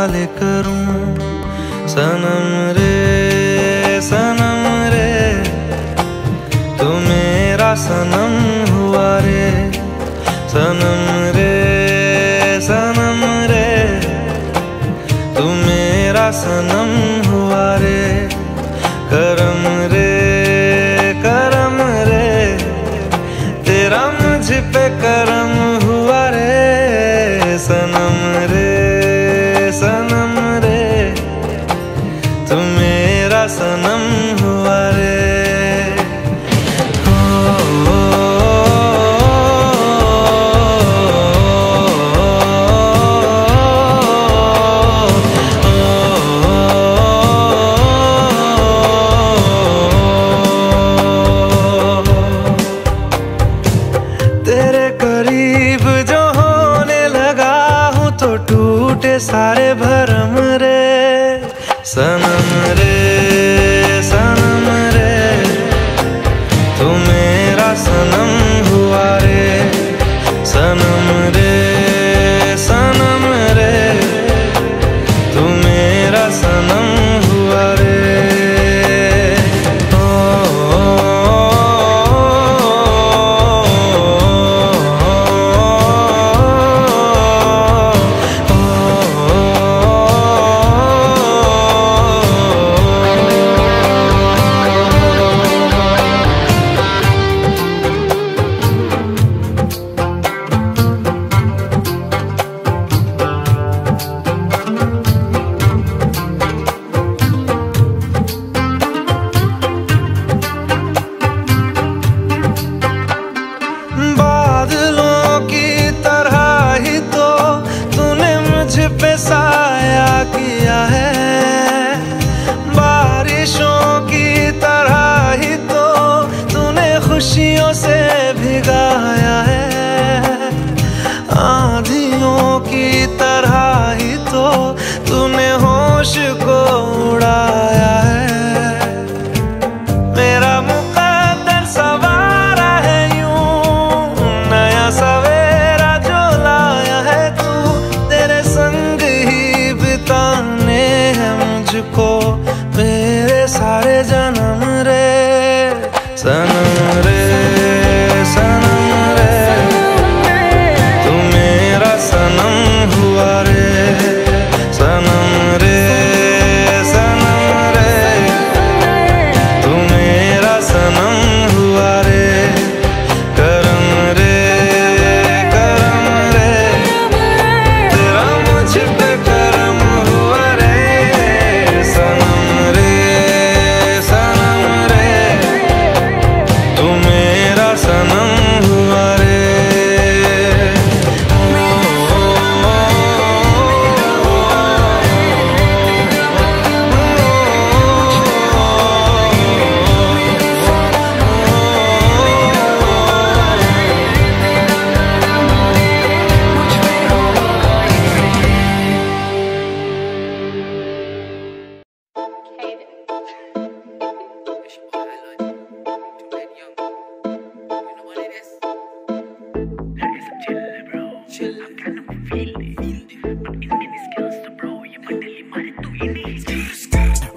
हवाले करूँ? सनम रे सनम रे तू मेरा सनम हुआ रे। सनम मेरा सनम हुआ रे तेरे हूँ तो सारे भरम रे सनम रे आंधियों की तरह ही तो तूने होश को उड़ाया है। मेरा मुकद्दर सवारा है यूँ, नया सवेरा जो लाया है तू, तेरे संग ही बिताने हैं मुझको, मेरे सारे जन्म रे। सनम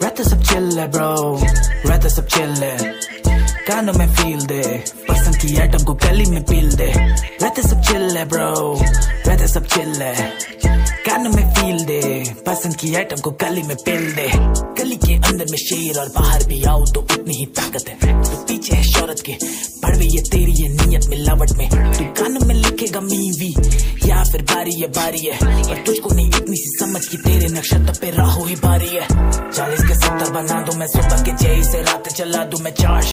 रहते सब चिल है ब्रो रहते सब चिल है सब चिल है ब्रो सब चिल है कानों में फील दे पसंद की आइटम को गली में पील दे गली के अंदर में शेर और बाहर भी आओ तो उतनी ही ताकत है तो पीछे है शौरत के तेरी ये नीयत मिलावट में तू कानों में लिखेगा मीवी बारी है बारी है। पर तुझको नहीं इतनी सी समझ की तेरे नक्षत्र पे राहु ही बारी है। चालीस के सत्तर बना दो मैं सुबह के जय से रात चला दू मैं चार